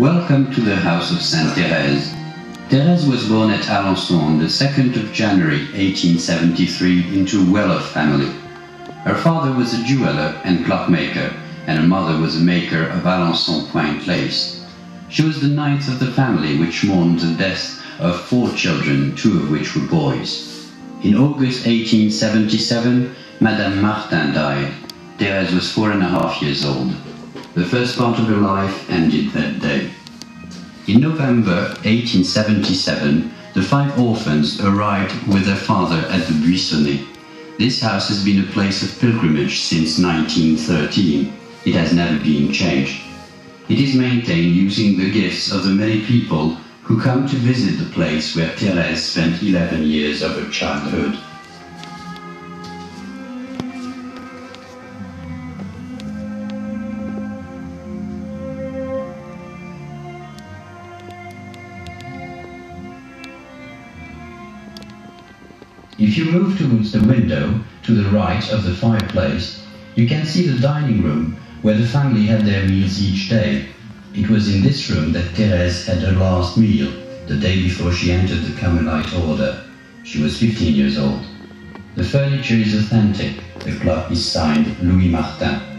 Welcome to the house of Sainte Thérèse. Thérèse was born at Alençon on the 2nd of January 1873 into a well-off family. Her father was a jeweler and clockmaker, and her mother was a maker of Alençon point lace. She was the ninth of the family which mourned the death of four children, two of which were boys. In August 1877, Madame Martin died. Thérèse was four and a half years old. The first part of her life ended that day. In November 1877, the five orphans arrived with their father at the Buissonnet. This house has been a place of pilgrimage since 1913. It has never been changed. It is maintained using the gifts of the many people who come to visit the place where Thérèse spent 11 years of her childhood. If you move towards the window to the right of the fireplace, you can see the dining room where the family had their meals each day. It was in this room that Thérèse had her last meal, the day before she entered the Carmelite order. She was 15 years old. The furniture is authentic. The clock is signed Louis Martin.